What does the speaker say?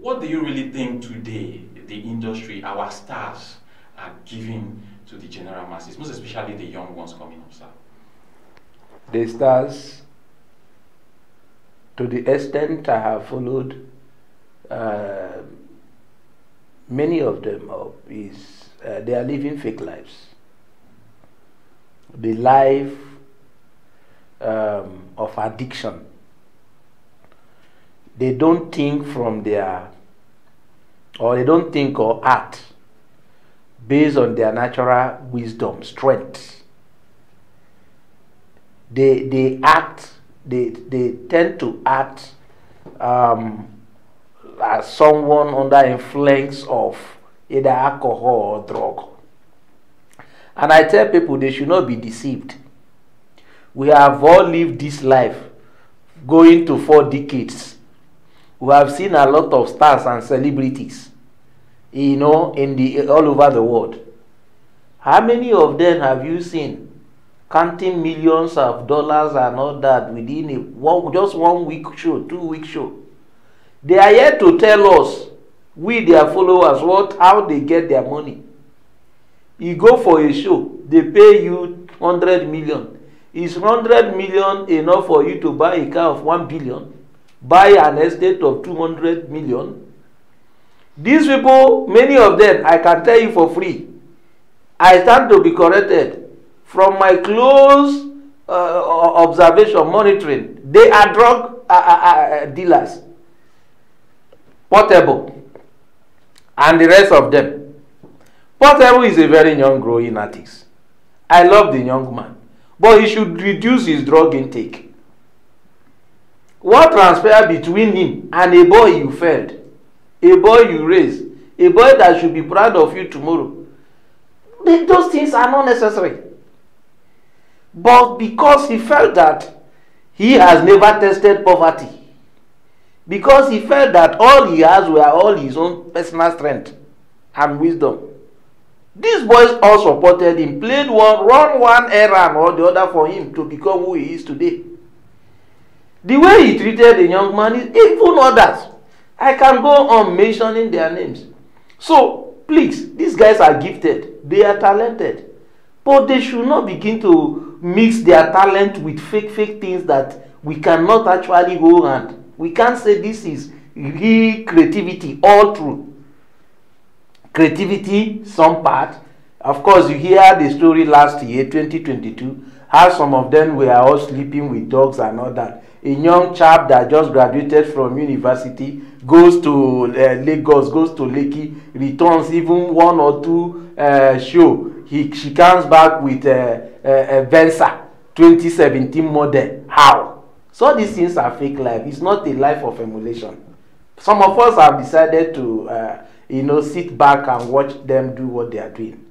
What do you really think today the industry, our stars, are giving to the general masses, most especially the young ones coming up, sir? The stars, to the extent I have followed uh, many of them up, is uh, they are living fake lives. The life um, of addiction. They don't think from their, or they don't think or act based on their natural wisdom, strength. They, they act, they, they tend to act um, as someone under influence of either alcohol or drug. And I tell people they should not be deceived. We have all lived this life going to four decades. We have seen a lot of stars and celebrities, you know, in the all over the world. How many of them have you seen counting millions of dollars and all that within a one, just one week show, two week show? They are here to tell us, we their followers, what how they get their money. You go for a show, they pay you hundred million. Is hundred million enough for you to buy a car of one billion? Buy an estate of two hundred million? These people, many of them, I can tell you for free. I stand to be corrected from my close uh, observation, monitoring. They are drug uh, uh, dealers, Portable, and the rest of them. Portable is a very young growing artist. I love the young man, but he should reduce his drug intake. What transpired between him and a boy you fed, a boy you raised, a boy that should be proud of you tomorrow? Those things are not necessary. But because he felt that he has never tested poverty, because he felt that all he has were all his own personal strength and wisdom, these boys all supported him, played one, run one errand or the other for him to become who he is today. The way he treated the young man is even others. I can go on mentioning their names. So, please, these guys are gifted, they are talented, but they should not begin to mix their talent with fake, fake things that we cannot actually hold and We can't say this is real creativity all through creativity some part. Of course you hear the story last year 2022 how some of them were all sleeping with dogs and all that. A young chap that just graduated from university goes to uh, lagos goes to lekki returns even one or two uh, show. He she comes back with a uh, uh, venza 2017 model. How? So these things are fake life. It's not a life of emulation. Some of us have decided to uh, you know sit back and watch them do what they are doing